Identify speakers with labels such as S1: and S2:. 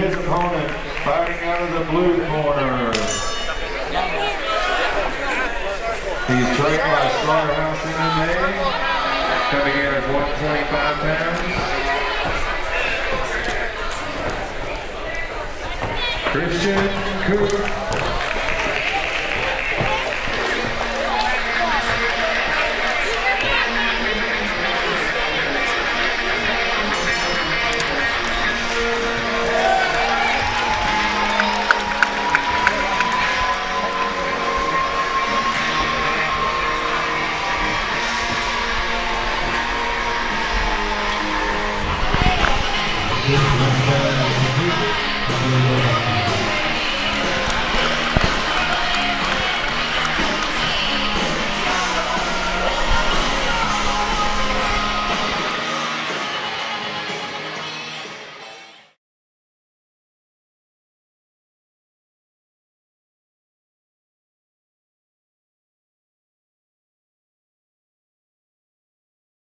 S1: his opponent fighting out of the blue corner. He's trained by Slaughterhouse MMA, coming in at 125 pounds. Christian Koop.
S2: Thank you.